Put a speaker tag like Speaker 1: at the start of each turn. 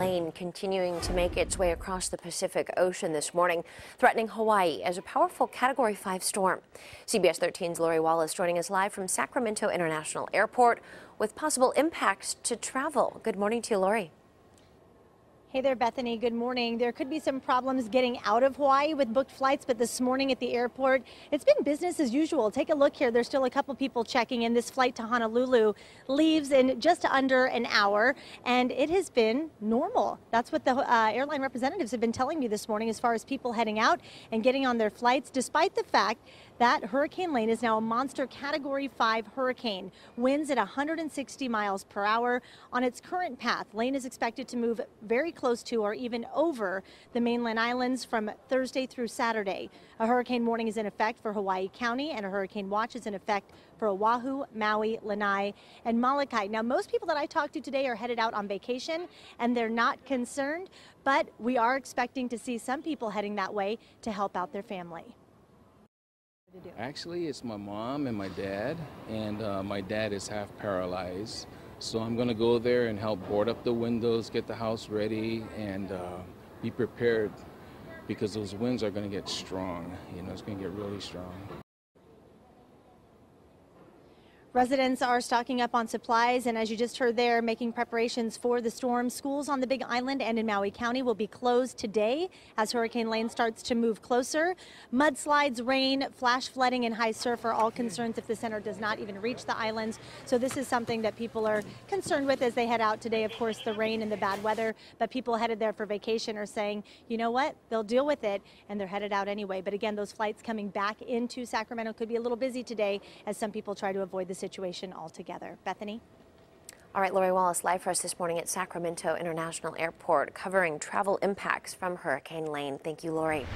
Speaker 1: Lane continuing to make its way across the Pacific Ocean this morning, threatening Hawaii as a powerful Category 5 storm. CBS 13's Lori Wallace joining us live from Sacramento International Airport with possible impacts to travel. Good morning to you, Lori.
Speaker 2: Hey there, Bethany. Good morning. There could be some problems getting out of Hawaii with booked flights, but this morning at the airport, it's been business as usual. Take a look here. There's still a couple people checking in. This flight to Honolulu leaves in just under an hour, and it has been normal. That's what the uh, airline representatives have been telling me this morning as far as people heading out and getting on their flights, despite the fact that Hurricane Lane is now a monster Category 5 hurricane. Winds at 160 miles per hour. On its current path, Lane is expected to move very close to or even over the mainland islands from Thursday through Saturday. A hurricane warning is in effect for Hawaii County and a hurricane watch is in effect for Oahu, Maui, Lanai, and Molokai. Now, most people that I talked to today are headed out on vacation and they're not concerned, but we are expecting to see some people heading that way to help out their family.
Speaker 3: Actually, it's my mom and my dad, and uh, my dad is half paralyzed. So I'm going to go there and help board up the windows, get the house ready, and uh, be prepared because those winds are going to get strong. You know, it's going to get really strong.
Speaker 2: Residents are stocking up on supplies, and as you just heard there, making preparations for the storm. Schools on the Big Island and in Maui County will be closed today as Hurricane Lane starts to move closer. Mudslides, rain, flash flooding, and high surf are all concerns if the center does not even reach the islands. So this is something that people are concerned with as they head out today. Of course, the rain and the bad weather, but people headed there for vacation are saying, you know what, they'll deal with it, and they're headed out anyway. But again, those flights coming back into Sacramento could be a little busy today as some people try to avoid the situation altogether. Bethany?
Speaker 1: All right, Lori Wallace live for us this morning at Sacramento International Airport covering travel impacts from Hurricane Lane. Thank you, Lori.